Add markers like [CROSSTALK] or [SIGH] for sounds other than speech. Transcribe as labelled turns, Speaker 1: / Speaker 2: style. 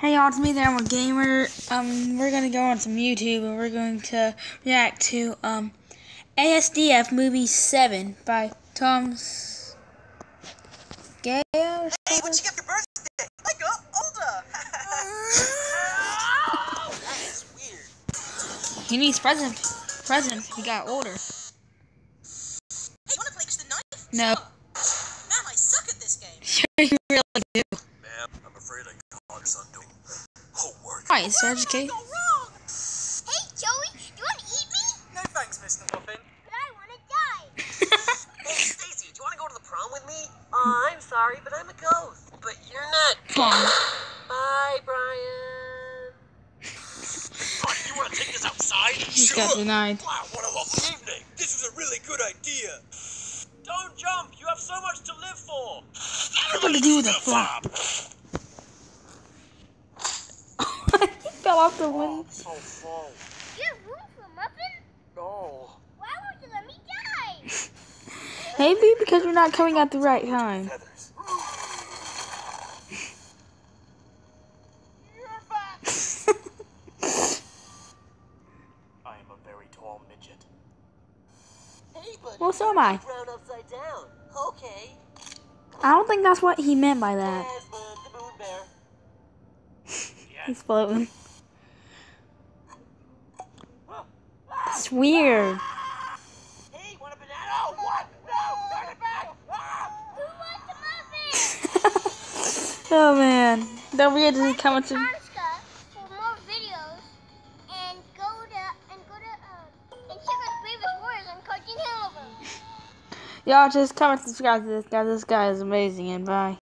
Speaker 1: Hey y'all, it's me there, I'm a gamer. Um, we're gonna go on some YouTube and we're going to react to um ASDF movie seven by Tom S- Gale.
Speaker 2: Hey, what'd you get for your birthday? I got older. [LAUGHS] that is weird.
Speaker 1: He needs present present. He got older.
Speaker 2: Hey, wanna play the knife?
Speaker 1: No,
Speaker 2: Man, I suck at this game.
Speaker 1: sure [LAUGHS] you really do.
Speaker 3: Ma'am, I'm afraid I caught your son doing homework.
Speaker 1: Hi, it's
Speaker 2: Where did I
Speaker 1: educate.
Speaker 2: go wrong?
Speaker 4: Hey, Joey, do you want to eat me?
Speaker 2: No thanks, Mr. Muffin.
Speaker 4: But I want to die. [LAUGHS]
Speaker 2: Hey, Stacy, do you wanna go to the prom with me? Uh, I'm sorry, but I'm a ghost. But you're not.
Speaker 1: Fun.
Speaker 2: Bye, Brian.
Speaker 3: What, you want to take this outside?
Speaker 1: He got denied.
Speaker 3: Wow, what a lovely evening. This is a really good idea. Don't jump. You have so much to live for.
Speaker 1: What to do with a flop? he fell off the window.
Speaker 3: Oh, so full.
Speaker 4: You have room muffin?
Speaker 3: No.
Speaker 4: Why won't you let me die? [LAUGHS]
Speaker 1: Maybe because you're not coming at the right time.
Speaker 3: Feathers. [LAUGHS]
Speaker 2: You're fat. [LAUGHS]
Speaker 3: I am a very tall midget.
Speaker 2: Hey, buddy.
Speaker 1: Well, so am I.
Speaker 2: Brown upside down. Okay.
Speaker 1: I don't think that's what he meant by that.
Speaker 2: Desmond, the moon bear.
Speaker 1: He's floating. It's weird.
Speaker 2: Hey, want a banana? Oh, what? No, turn it back.
Speaker 4: Who wants muffin?
Speaker 1: oh man. Don't forget to comment to
Speaker 4: Arska for more videos and go to and go to and check out Bravest Warriors on Cartoon Hangover.
Speaker 1: y'all just comment subscribe to this guy. This guy is amazing and bye.